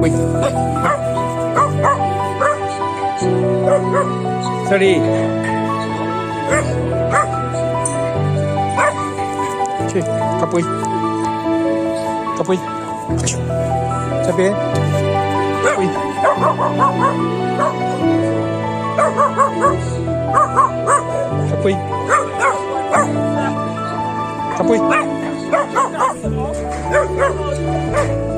喂！啊啊啊啊啊！这里！啊！啊！去！它不！它不！这边！它不！它 a 它不！它不！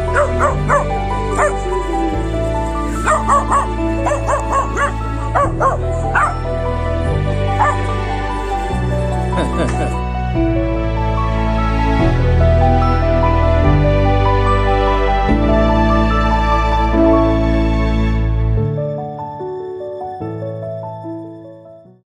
no, no, no.